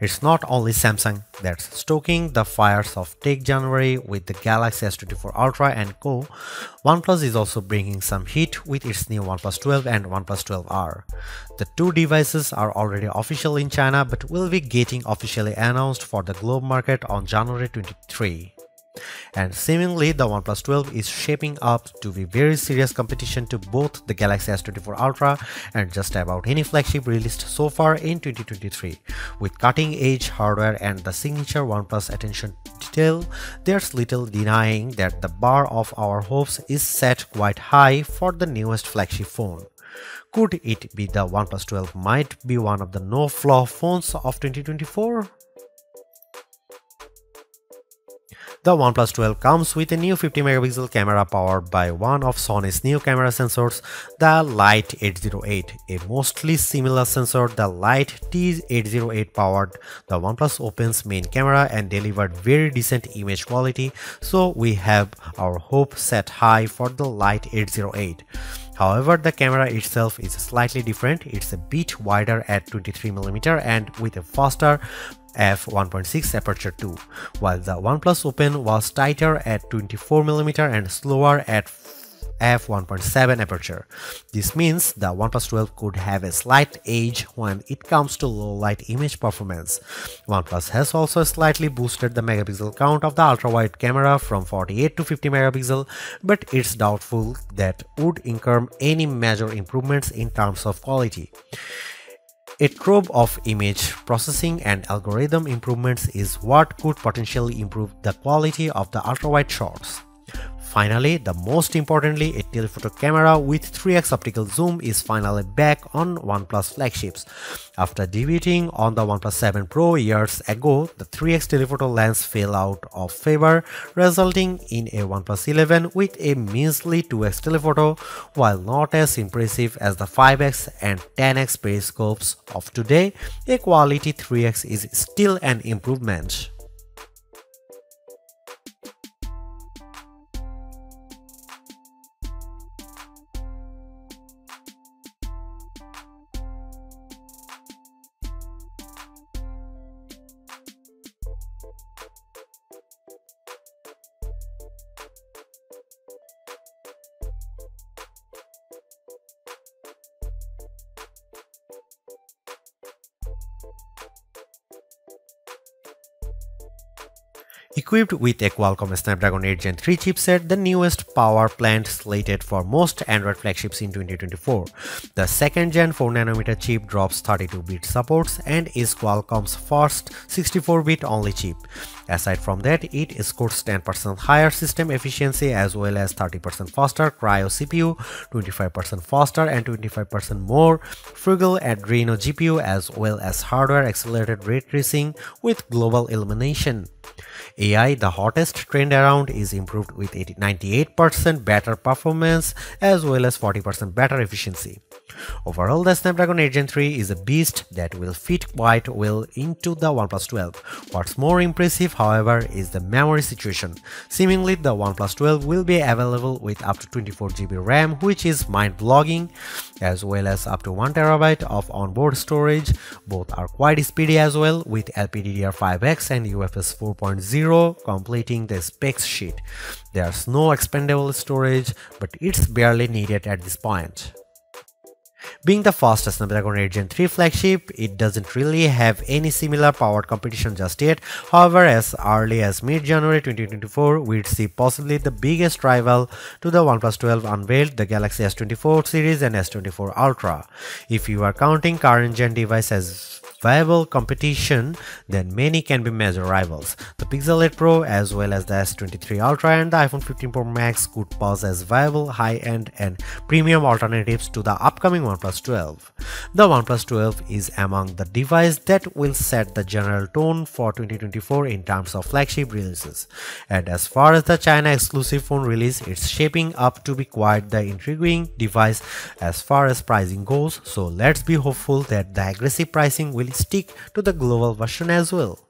It's not only Samsung that's stoking the fires of Tech January with the Galaxy S24 Ultra and Co. OnePlus is also bringing some heat with its new OnePlus 12 and OnePlus 12R. The two devices are already official in China but will be getting officially announced for the globe market on January 23 and seemingly the OnePlus 12 is shaping up to be very serious competition to both the Galaxy S24 Ultra and just about any flagship released so far in 2023. With cutting edge hardware and the signature OnePlus attention detail, there's little denying that the bar of our hopes is set quite high for the newest flagship phone. Could it be the OnePlus 12 might be one of the no-flaw phones of 2024? The OnePlus 12 comes with a new 50 megapixel camera powered by one of Sony's new camera sensors, the LYT-808. A mostly similar sensor, the Light T808 powered the OnePlus Open's main camera and delivered very decent image quality, so we have our hope set high for the LYT-808. However, the camera itself is slightly different. It's a bit wider at 23mm and with a faster f1.6 aperture too, while the OnePlus Open was tighter at 24mm and slower at f1.7 aperture. This means the OnePlus 12 could have a slight edge when it comes to low light image performance. OnePlus has also slightly boosted the megapixel count of the ultra-wide camera from 48 to 50 megapixel, but it's doubtful that would incur any major improvements in terms of quality. A trove of image processing and algorithm improvements is what could potentially improve the quality of the ultra-wide shots. Finally, the most importantly, a telephoto camera with 3x optical zoom is finally back on OnePlus flagships. After debuting on the OnePlus 7 Pro years ago, the 3x telephoto lens fell out of favor, resulting in a OnePlus 11 with a measly 2x telephoto, while not as impressive as the 5x and 10x periscopes of today, a quality 3x is still an improvement. Equipped with a Qualcomm Snapdragon 8 Gen 3 chipset, the newest power plant slated for most Android flagships in 2024. The second gen 4nm chip drops 32-bit supports and is Qualcomm's first 64-bit only chip. Aside from that, it scores 10% higher system efficiency as well as 30% faster Kryo CPU, 25% faster and 25% more frugal Adreno GPU as well as hardware accelerated ray tracing with global illumination. AI, the hottest trend around, is improved with 98% better performance as well as 40% better efficiency. Overall, the Snapdragon 8 Gen 3 is a beast that will fit quite well into the OnePlus 12. What's more impressive, however, is the memory situation. Seemingly, the OnePlus 12 will be available with up to 24GB RAM, which is mind-blogging, as well as up to 1TB of onboard storage. Both are quite speedy as well, with LPDDR5X and UFS 4.0 completing the specs sheet. There's no expandable storage, but it's barely needed at this point. Being the fastest Snapdragon 8 Gen 3 flagship, it doesn't really have any similar powered competition just yet. However, as early as mid-January 2024, we'd see possibly the biggest rival to the OnePlus 12 unveiled, the Galaxy S24 series and S24 Ultra. If you are counting current gen device as viable competition, then many can be major rivals. The Pixel 8 Pro as well as the S23 Ultra and the iPhone 15 Pro Max could pose as viable high-end and premium alternatives to the upcoming OnePlus 12. The OnePlus 12 is among the devices that will set the general tone for 2024 in terms of flagship releases. And as far as the China exclusive phone release, it's shaping up to be quite the intriguing device as far as pricing goes, so let's be hopeful that the aggressive pricing will stick to the global version as well.